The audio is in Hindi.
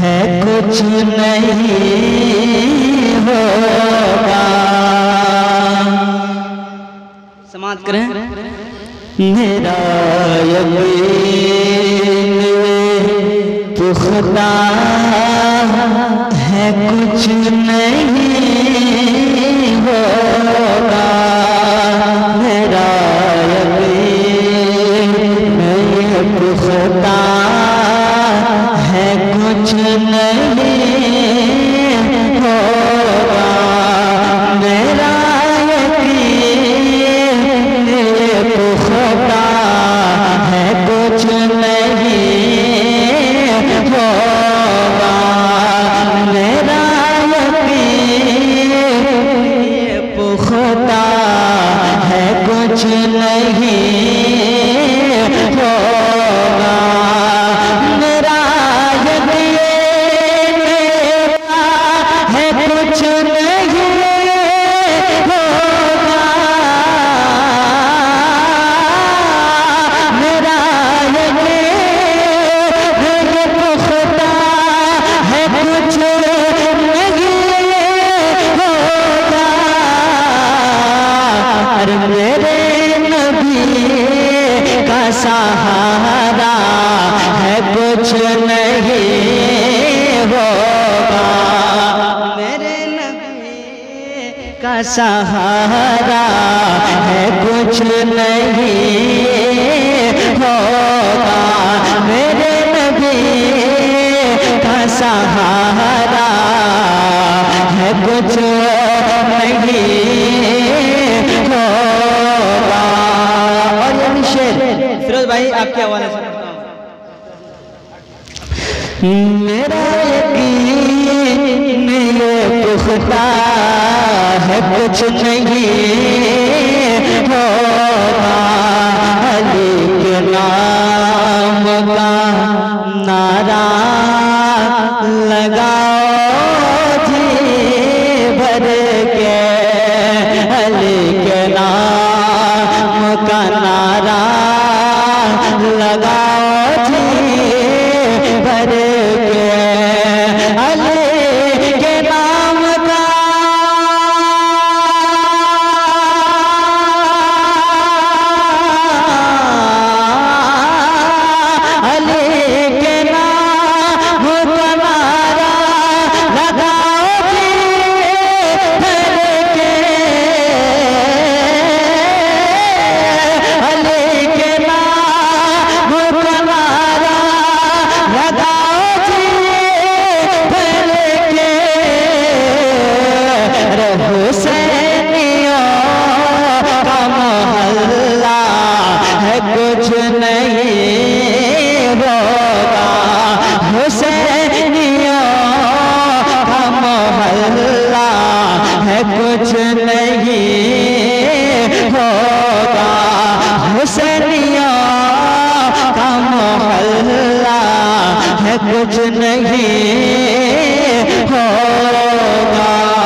है कुछ नहीं होगा। समाप्त करें। मेरा पुख्ता है कुछ नहीं होगा। पुख्ता है सहारा है कुछ नहीं होगा। मेरे नबी का सहारा है कुछ नहीं होगा। मेरे नबी का सहारा है कुछ नहीं आपके हवाले से मेरा यकीन ये पुख्ता है, कुछ नहीं होगा के नाम का नारा लगाओ। भर के कुछ नहीं होगा।